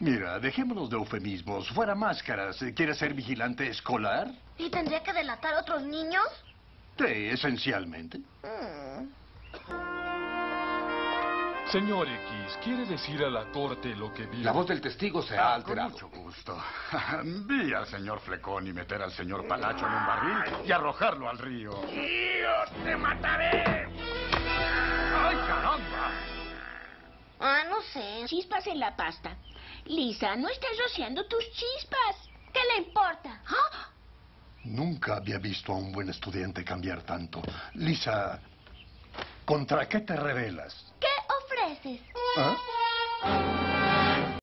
Mira, dejémonos de eufemismos. Fuera máscaras. ¿Quieres ser vigilante escolar? ¿Y tendría que delatar a otros niños? Sí, esencialmente. Mm. Señor X, ¿quiere decir a la corte lo que vio? La voz del testigo se ha Ah, con alterado. mucho gusto. Vi al señor Flecón y meter al señor Palacho en un barril y arrojarlo al río. ¡Tío, te mataré! No sé. Chispas en la pasta. Lisa, no estás rociando tus chispas. ¿Qué le importa? ¡Ah! Nunca había visto a un buen estudiante cambiar tanto. Lisa, ¿contra qué te rebelas? ¿Qué ofreces? ¿Ah?